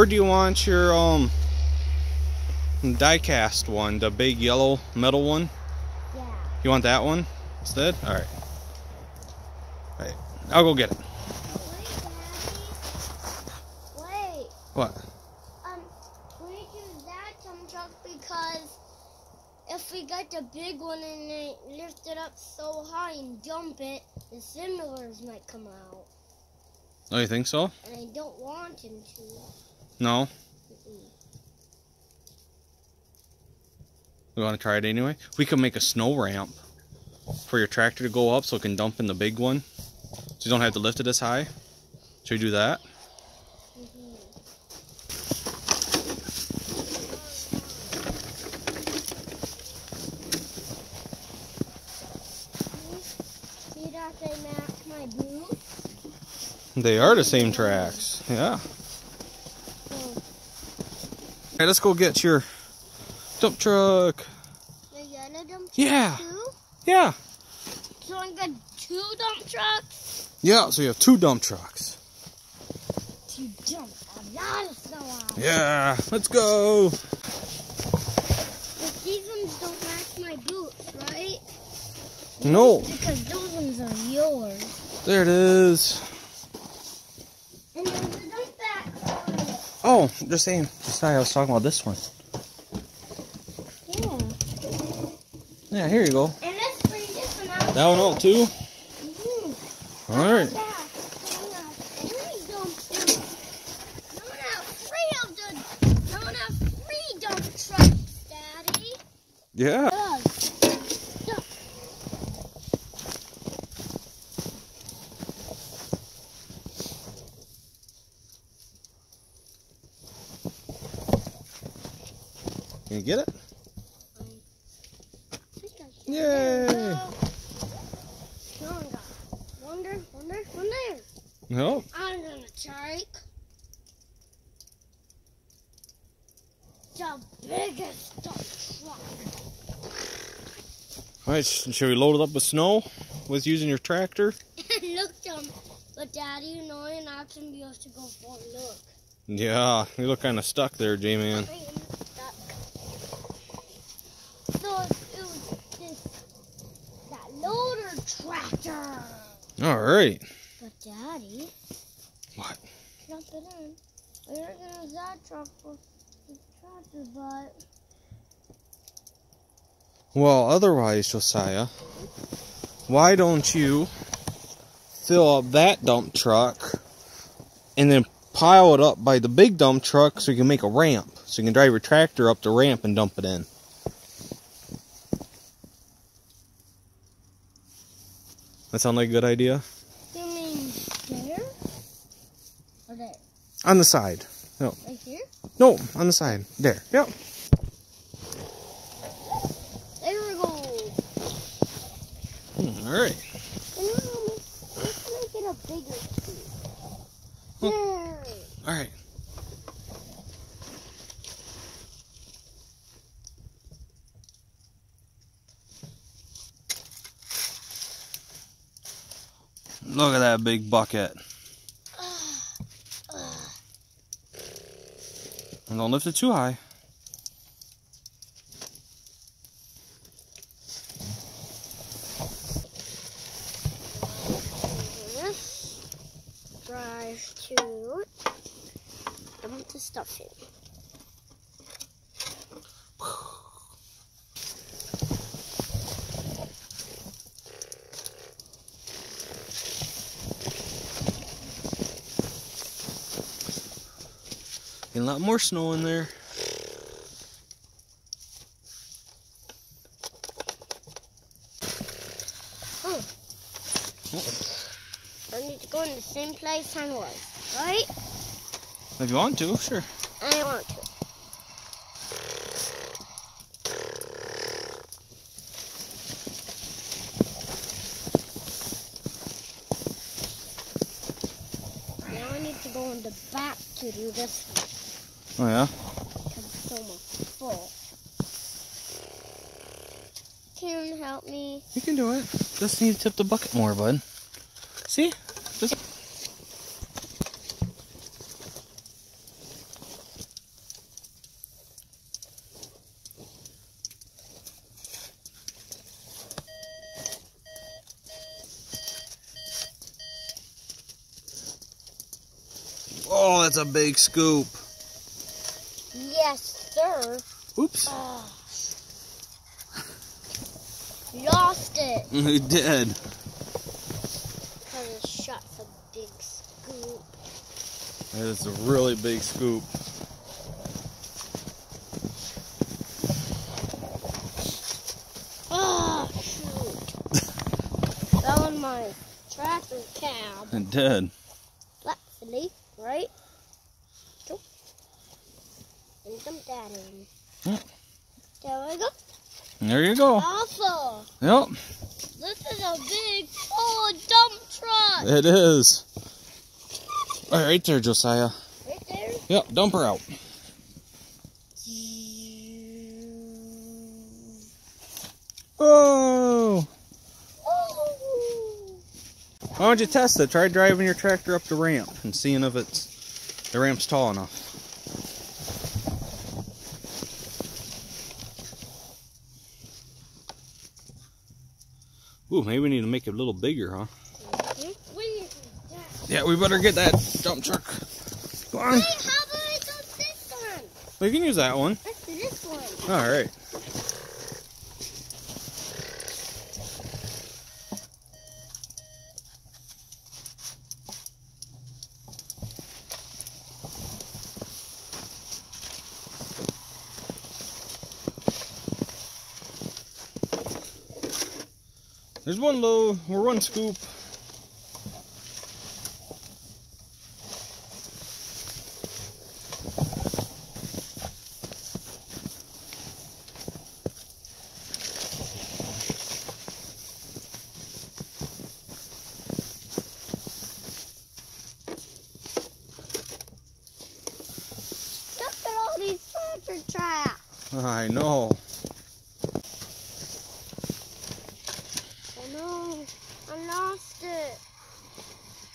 or do you want your um die-cast one, the big yellow metal one? Yeah. You want that one instead? All right. All right. I'll go get it. Wait, Daddy. Wait. What? Um, we use that dump truck because if we get the big one and they lift it up so high and dump it, the similars might come out. Oh, you think so? And I don't want him to. No. We want to try it anyway. We could make a snow ramp for your tractor to go up so it can dump in the big one. So you don't have to lift it as high. Should we do that? That they match my boots? They are the same tracks. Yeah. Let's go get your dump truck. dump Yeah. too? Yeah. So I got two dump trucks Yeah, so you have two dump trucks. to dump a lot of snow out. Yeah, let's go. But these ones don't match my boots, right? No, Because those ones are yours. there it is. And there's a dump bag. Oh, just saying. Just I was talking about this one. Yeah. Yeah, here you go. And this one out. That one out too. Mhm. All right. Back. I want three dump trucks. I want three of the. I want three dump trucks, Daddy. Yeah. Ugh. Dump. Can you get it? Yay. Wonder, wonder, wonder. No. I'm gonna take the biggest truck. All right. sh- Should we load it up with snow with using your tractor? look, dumb. But Daddy, you know you're not gonna be able to go for a look. Yeah, you look kind of stuck there, J-Man. I am stuck. So it was this that loader tractor. All right. But Daddy, What? jump it in. We're gonna use that truck for the tractor, but Well, otherwise, Josiah, why don't you fill up that dump truck and then pile it up by the big dump truck so you can make a ramp. So you can drive your tractor up the ramp and dump it in. That sound like a good idea? you mean there or there? On the side. Right here? No, on the side. There. Yep. There we go. Hmm, all right. And now let's make it a bigger tree. There. All right. Look at big bucket. And don't lift it too high. Drive to dump the stuff in. A lot more snow in there. Oh. I need to go in the same place I was, right? If you want to, sure. I want to. Now I need to go in the back to do this Oh yeah? Full. Can you help me? You can do it. Just need to tip the bucket more, bud. See? Just... Oh, that's a big scoop. Yes. Oops. Oh. Lost it. We did. Because it shot a big scoop. That is a really big scoop. Oh, shoot. that was my tractor cab. It did. Luckily, right? Go. And dump that in. Yep. There we go. There you go. Also, Yep, this is a big old dump truck. it is. All right, right there, Josiah. Right there. Yep, dump her out. Oh! Oh. Why don't you test it? Try driving your tractor up the ramp and seeing if it's the ramp's tall enough. Ooh, maybe we need to make it a little bigger, huh? We need that. Yeah, we better get that dump truck. Go on. Wait, how about I do this one? We can use that one. Let's do this one. All right. There's one low or one scoop. Look at all these tractor tracks. I know. Oh no, I lost it.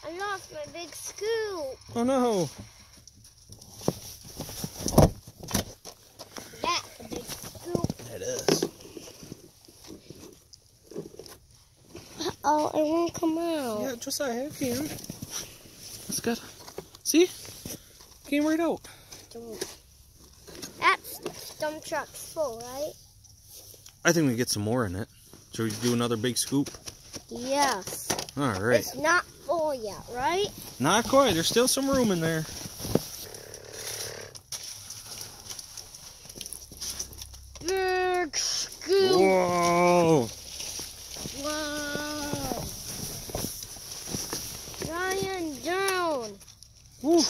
I lost my big scoop. Oh no. That's a big scoop. It is. Oh, it won't come out. Yeah, Josiah, it can. That's good. See? Came right out. That's dump truck's full, right? I think we get some more in it. Should we do another big scoop? Yes. All right. It's not full yet, right? Not quite. There's still some room in there. Big scoop. Whoa. Wow. Ryan down. Woo.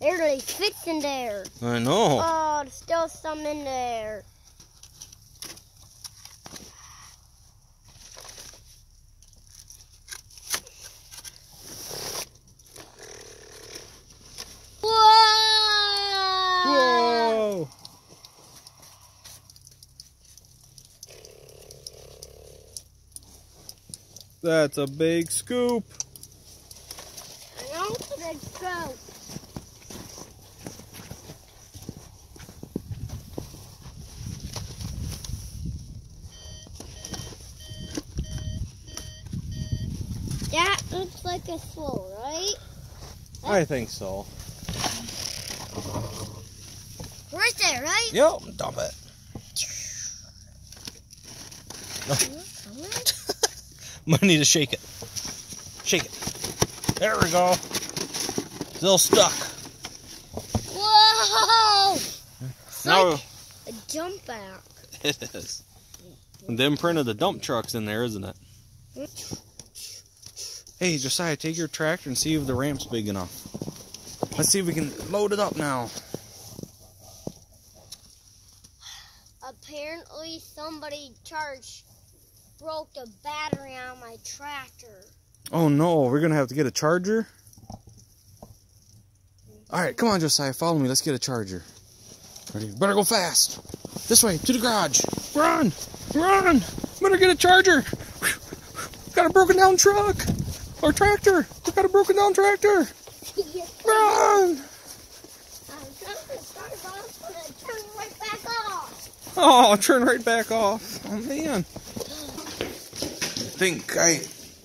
Barely fits in there. I know. Oh, there's still some in there. Whoa! Whoa. That's a big scoop. Know let's. That looks like a full, right? I think so. Right there, right? Yep. Dump it. Might need to shake it. Shake it. There we go. Still stuck. Whoa! It's Now like a jump out. it is. And the imprint of the dump truck's in there, isn't it? Hey, Josiah, take your tractor and see if the ramp's big enough. Let's see if we can load it up now. Apparently, somebody charged, broke the battery on my tractor. Oh no, we're gonna have to get a charger. All right, come on, Josiah, follow me. Let's get a charger. Ready? Better go fast. This way to the garage. Run, run! Better get a charger. Got a broken down truck or tractor. We got a broken down tractor. Run! I'm trying to start off, but it turned right back off. Oh, turn right back off. Oh man think I,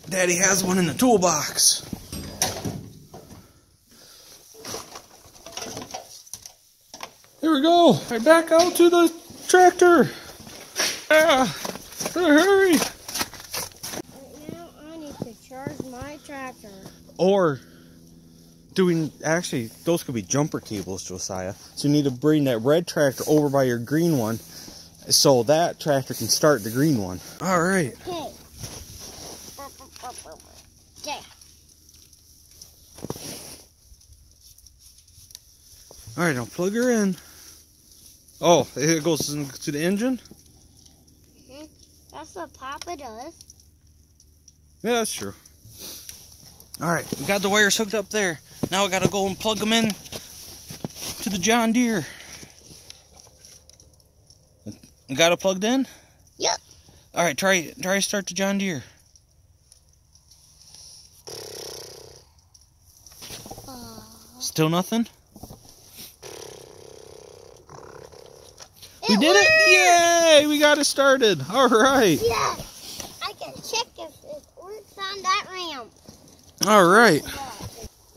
Daddy has one in the toolbox. Here we go. I back out to the tractor. Ah, hurry. Now I need to charge my tractor. Or actually, those could be jumper cables, Josiah. So you need to bring that red tractor over by your green one so that tractor can start the green one. All right. Okay. All right, now plug her in. Oh, it goes into the engine? Mm-hmm. That's what Papa does. Yeah, that's true. All right, we got the wires hooked up there. Now I got to go and plug them in to the John Deere. You got it plugged in? Yep. All right, try try start the John Deere. Still nothing? it We did worked! it! Yay! We got it started. All right. Yes. I can check if it works on that ramp. All right.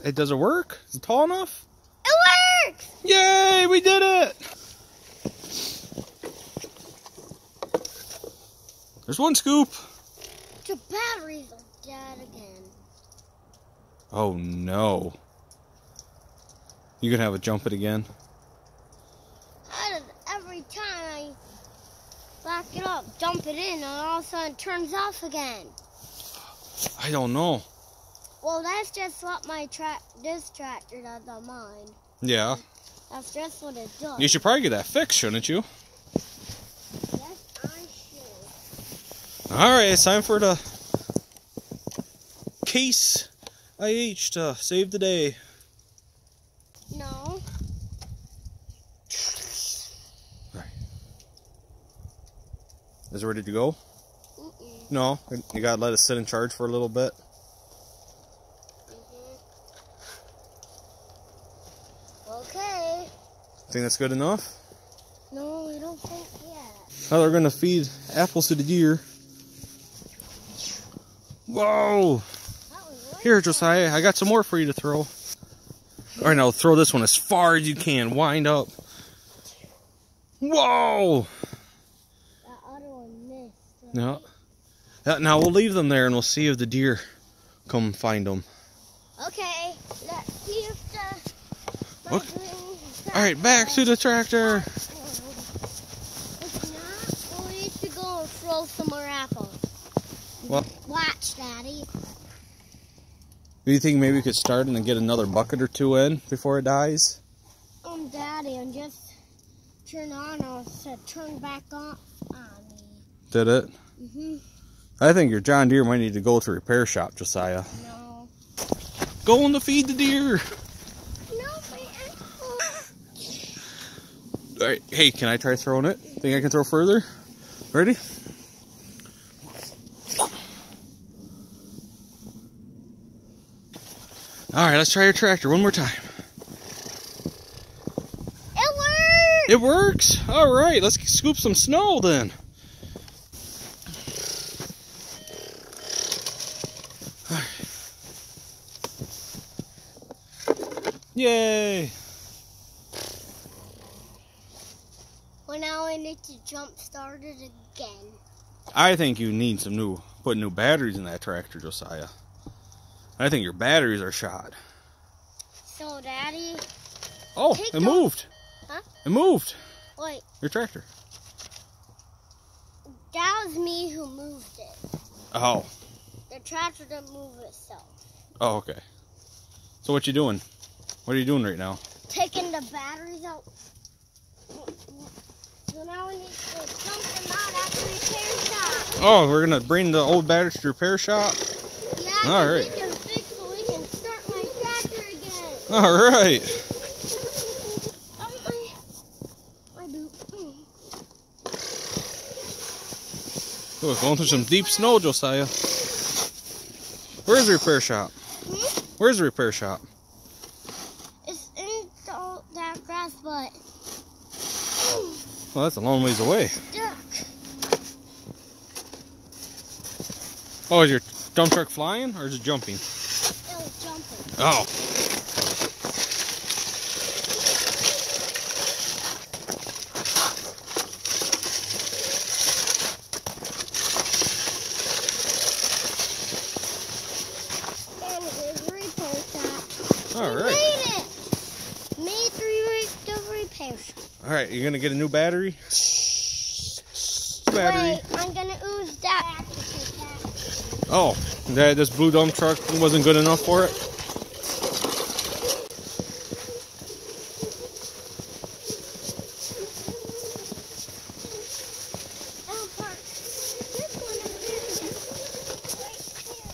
It does it work? Is it tall enough? It works! Yay! We did it. There's one scoop. The batteries are dead again. Oh no. You gonna have to jump it again? How does every time I back it up, dump it in, and all of a sudden it turns off again? I don't know. Well, that's just what my track, this tractor does on mine. Yeah. That's just what it does. You should probably get that fixed, shouldn't you? Yes, I should. All right, it's time for the Case IH to save the day. No. Is it ready to go? Mm-mm. No, you gotta let it sit in charge for a little bit. Mhm. Okay. Think that's good enough? No, I don't think yet. Now they're gonna feed apples to the deer. Whoa! That was right. Here, Josiah, I got some more for you to throw. All right, now throw this one as far as you can. Wind up. Whoa! That other one missed. right? No. Yeah, now we'll leave them there and we'll see if the deer come find them. Okay. Let's see if the. green All right, back to the tractor. If not, we need to go and throw some more apples. Well- Watch, Daddy. Do you think maybe we could start and then get another bucket or two in before it dies? Um, Daddy, and just turn on or turn back on. Did it? Mm-hmm. I think your John Deere might need to go to repair shop, Josiah. No. Go in to feed the deer. No, my apple. All right, hey, can I try throwing it? Think I can throw further? Ready? All right, let's try your tractor one more time. It worked! It works. All right, let's scoop some snow then. Yay! Well, now I need to jump start it again. I think you need some new, put new batteries in that tractor, Josiah. I think your batteries are shot. So, Daddy, Oh, it them. moved. Huh? It moved. wait, Your tractor. that was me who moved it. Oh. The tractor didn't move itself. Oh, okay. So what you doing? What are you doing right now? Taking the batteries out. So now we need to dump them out at the repair shop. Oh, we're gonna bring the old batteries to the repair shop. Yeah, All right. we can fix so we can start my tractor again. All right. My, my boot. Oh, going through some deep snow, Josiah. Where's the repair shop? Hmm? Where's the repair shop? It's in the, that grass, but Well, that's a long ways away. duck. Oh, is your dump truck flying or is it jumping? It jumping. Oh. You're gonna get a new battery. Battery. Wait, I'm gonna use that. Oh, that this blue dump truck wasn't good enough for it. Oh, Park. This one over here. Right here.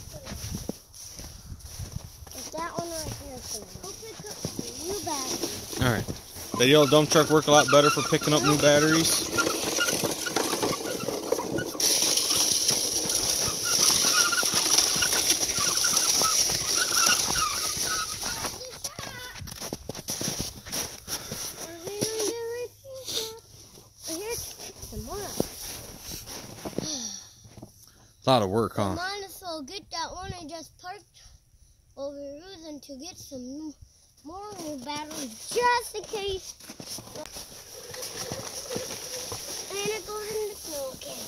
Is that one right here for me? Go pick up the new battery. All right. That yellow dump truck work a lot better for picking up new batteries. A lot of work, huh? Might as well get that one I just parked over here and to get some new, more new batteries just in case. And it goes in the snow again.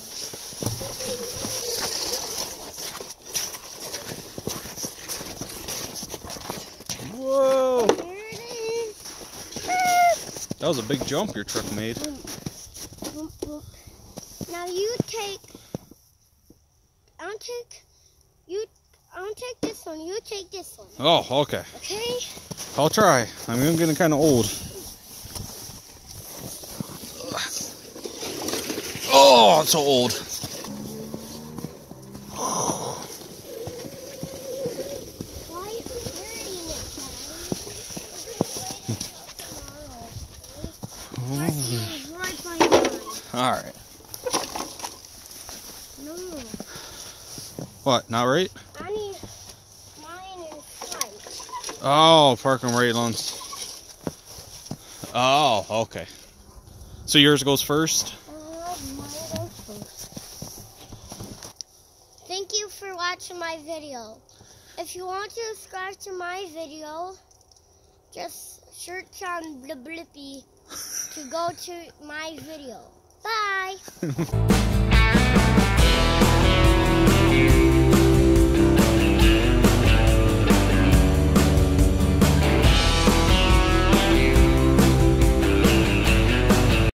Whoa! Here it is. That was a big jump your truck made. Now you take. I'll take. You. I'll take this one. You take this one. Oh, okay. Okay. I'll try. I'm getting kind of old. Oh, it's so old. Why are you carrying it, Dad? We're gonna wait till tomorrow. My key is right by mine. All right. No, What? Not right? I need mine is right. Oh, parking rate loans. Oh, okay. So yours goes first? Uh, goes first. Thank you for watching my video. If you want to subscribe to my video, just search on the Blippy to go to my video. Bye.